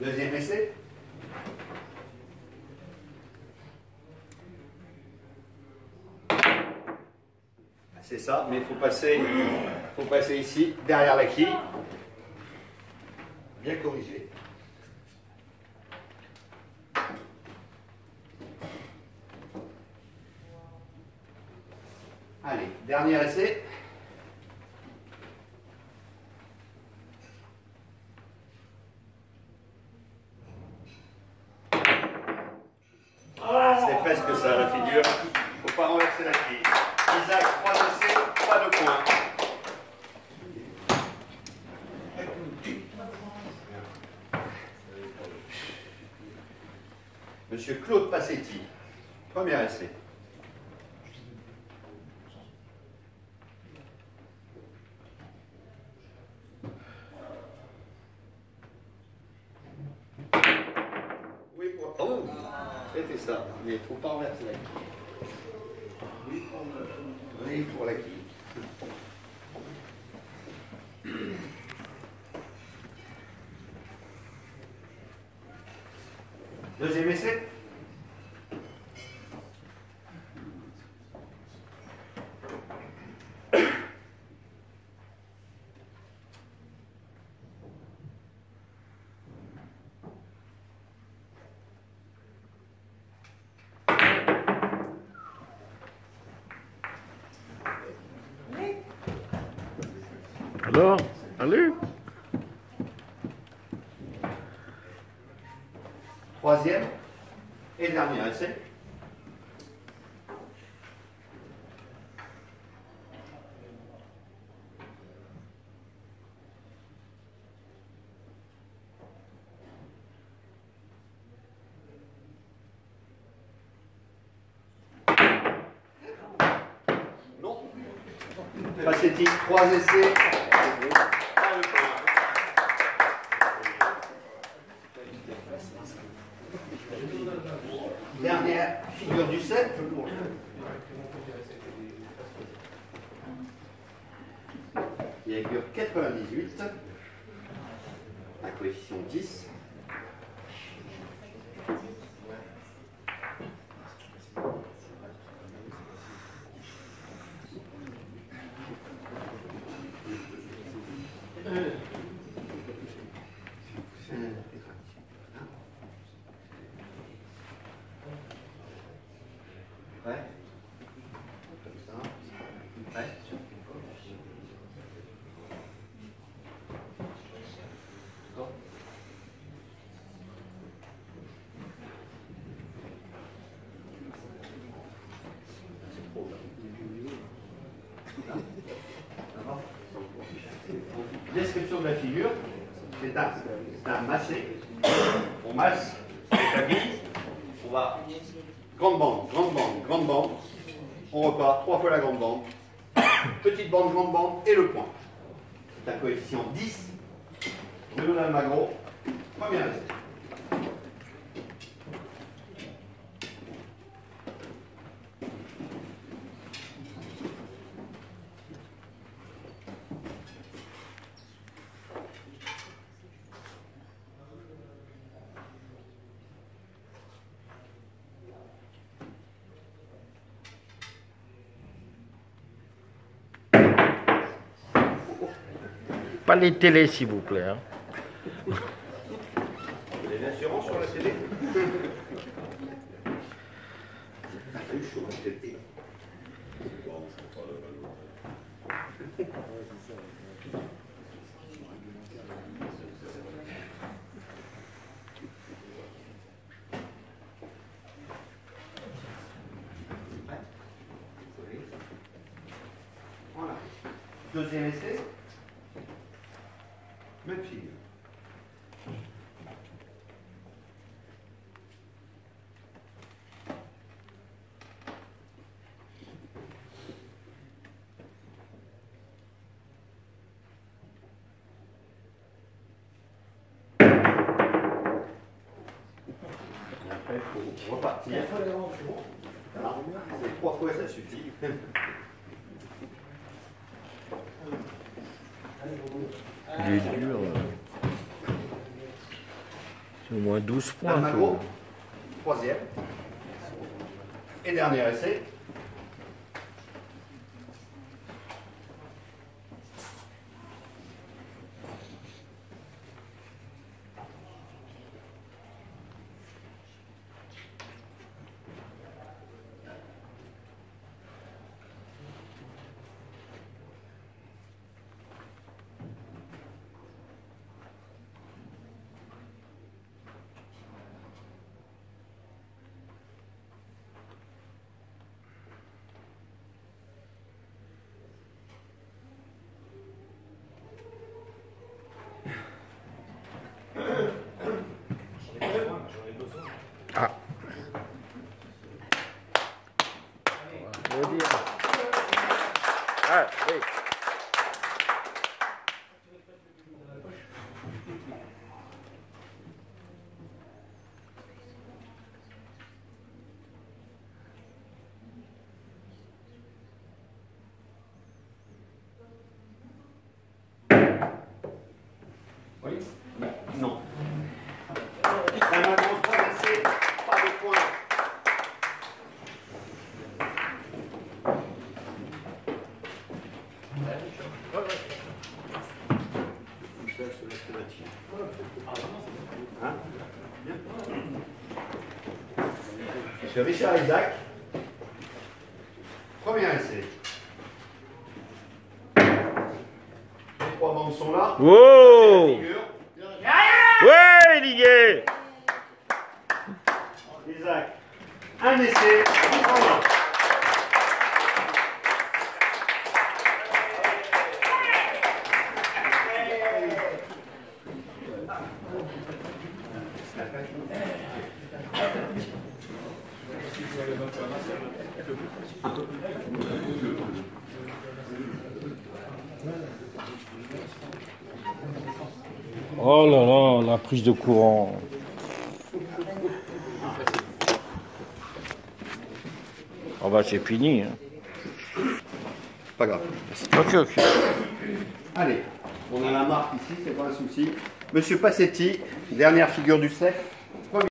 Deuxième essai. C'est ça, mais il faut passer, faut passer ici, derrière la quille. Bien corrigé. Allez, dernier essai. Ça la figure. Faut pas renverser la quille. Isaac, trois essais, pas de points. Monsieur Claude Passetti, premier essai. Oui, pour... Oh, ça. Mais il ne faut pas renverser la quille. Oui, pour la quille. Deuxième essai. Alors, allez Troisième et dernier essai. Passetti, trois essais. Dernière figure du set. Il figure 98. Un coefficient 10. Ouais. Comme ça. Ouais. D'accord. C'est trop, là. Là. D'accord. Description de la figure. C'est un, massé. On masse, on établit. On va Grande bande, grande bande, grande bande. On repart, trois fois la grande bande. Petite bande, grande bande et le point. C'est un coefficient 10. Bruno Almagro, première essai. Les télés, s'il vous plaît. hein. Vous avez l'assurance sur la télé. Deuxième essai. Même figure. Repartir. C'est trois fois, ça suffit. Il est dur. C'est au moins 12 points. Troisième. Et dernier essai. Ah. On va dire. Ah, oui. Oui Non. Almagro, trois essais, pas de points. Hein Bien. Richard Isaac, premier essai. Les trois bandes sont là. Wow. Ouais, est Isaac, un essai. Oh là là, la prise de courant. Oh bah c'est fini. Hein. Pas grave. Ok, ok. Allez, on a la marque ici, c'est pas un souci. Monsieur Passetti, dernière figure du set.